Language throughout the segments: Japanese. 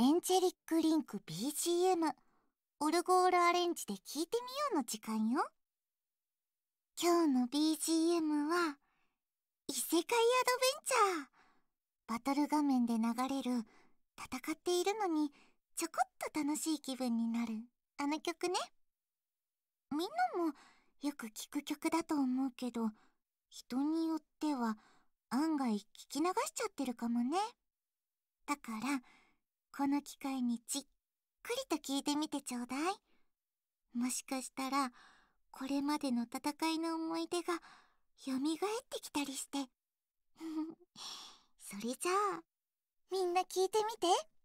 エンジェリックリンク BGM オルゴールアレンジで聴いてみようの時間よ。今日の BGM は異世界アドベンチャー。バトル画面で流れる戦っているのにちょこっと楽しい気分になるあの曲ね。みんなもよく聴く曲だと思うけど人によっては案外聞き流しちゃってるかもね。だから、この機会にじっくりと聞いてみてちょうだい。もしかしたら、これまでの戦いの思い出が蘇ってきたりして。それじゃあ、みんな聞いてみて。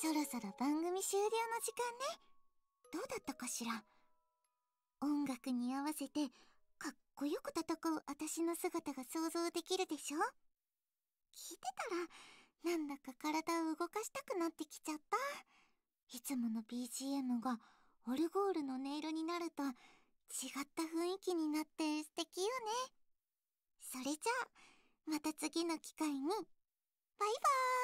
そろそろ番組終了の時間ね。どうだったかしら？音楽に合わせてかっこよく戦う私の姿が想像できるでしょ？聞いてたらなんだか体を動かしたくなってきちゃった？いつもの BGM がオルゴールの音色になると違った雰囲気になって素敵よね。それじゃあまた次の機会に。バイバーイ！